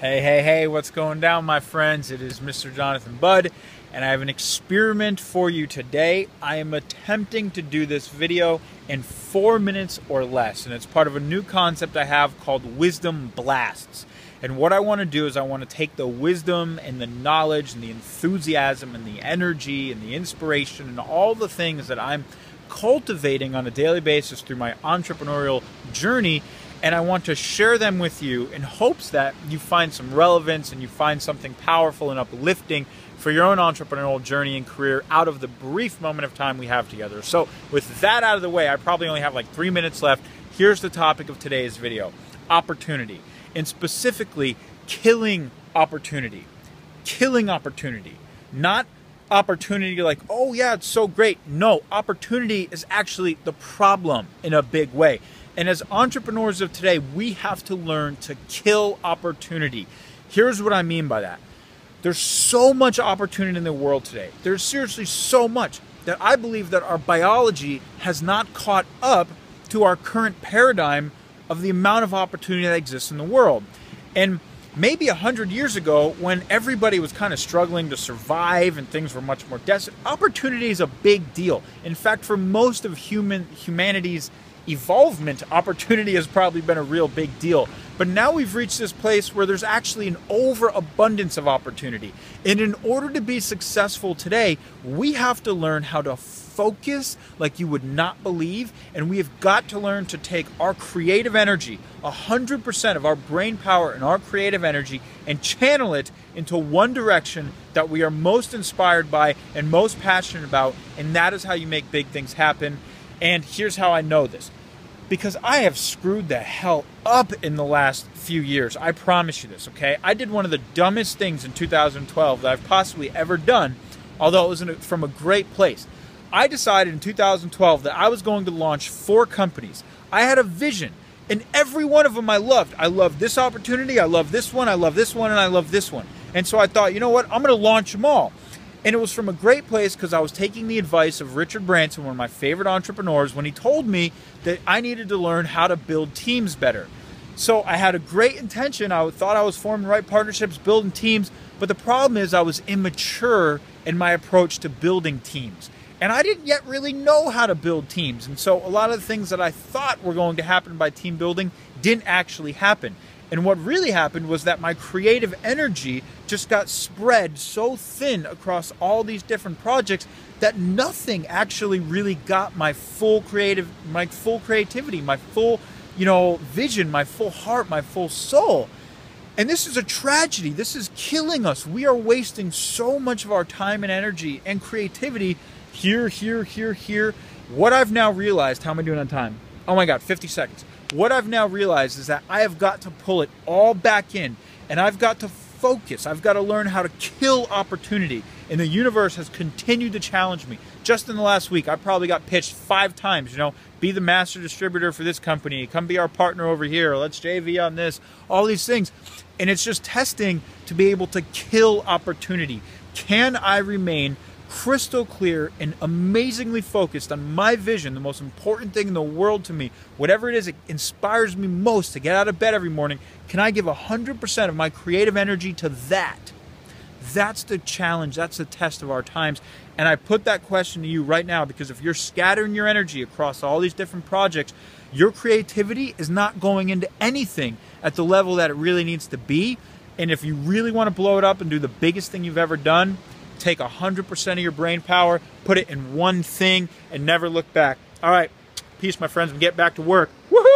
Hey, hey, hey, what's going down, my friends? It is Mr. Jonathan Budd, and I have an experiment for you today. I am attempting to do this video in four minutes or less, and it's part of a new concept I have called Wisdom Blasts. And what I want to do is I want to take the wisdom and the knowledge and the enthusiasm and the energy and the inspiration and all the things that I'm cultivating on a daily basis through my entrepreneurial journey and I want to share them with you in hopes that you find some relevance and you find something powerful and uplifting for your own entrepreneurial journey and career out of the brief moment of time we have together. So, with that out of the way, I probably only have like three minutes left. Here's the topic of today's video opportunity, and specifically, killing opportunity. Killing opportunity. Not opportunity like, oh yeah, it's so great. No, opportunity is actually the problem in a big way. And as entrepreneurs of today, we have to learn to kill opportunity. Here's what I mean by that. There's so much opportunity in the world today. There's seriously so much that I believe that our biology has not caught up to our current paradigm of the amount of opportunity that exists in the world. And maybe a hundred years ago, when everybody was kind of struggling to survive and things were much more desperate, opportunity is a big deal. In fact, for most of human humanity's evolvement, opportunity has probably been a real big deal. But now we've reached this place where there's actually an overabundance of opportunity. And in order to be successful today, we have to learn how to focus like you would not believe. And we have got to learn to take our creative energy, 100% of our brain power and our creative energy, and channel it into one direction that we are most inspired by and most passionate about. And that is how you make big things happen. And here's how I know this because I have screwed the hell up in the last few years. I promise you this, okay? I did one of the dumbest things in 2012 that I've possibly ever done, although it was a, from a great place. I decided in 2012 that I was going to launch four companies. I had a vision, and every one of them I loved. I loved this opportunity, I love this one, I love this one, and I love this one. And so I thought, you know what? I'm going to launch them all. And it was from a great place because I was taking the advice of Richard Branson, one of my favorite entrepreneurs, when he told me that I needed to learn how to build teams better. So I had a great intention. I thought I was forming right partnerships, building teams. But the problem is, I was immature in my approach to building teams. And I didn't yet really know how to build teams. And so a lot of the things that I thought were going to happen by team building didn't actually happen. And what really happened was that my creative energy just got spread so thin across all these different projects that nothing actually really got my full creative my full creativity, my full, you know, vision, my full heart, my full soul. And this is a tragedy. This is killing us. We are wasting so much of our time and energy and creativity here, here, here, here. What I've now realized, how am I doing on time? Oh my God, 50 seconds. What I've now realized is that I have got to pull it all back in and I've got to focus. I've got to learn how to kill opportunity. And the universe has continued to challenge me. Just in the last week, I probably got pitched five times, you know, be the master distributor for this company, come be our partner over here, let's JV on this, all these things. And it's just testing to be able to kill opportunity. Can I remain crystal clear and amazingly focused on my vision, the most important thing in the world to me, whatever it is, it inspires me most to get out of bed every morning. Can I give 100% of my creative energy to that? That's the challenge. That's the test of our times. And I put that question to you right now because if you're scattering your energy across all these different projects, your creativity is not going into anything at the level that it really needs to be. And if you really want to blow it up and do the biggest thing you've ever done, take 100% of your brain power, put it in one thing, and never look back. All right, peace, my friends, and get back to work. Woohoo!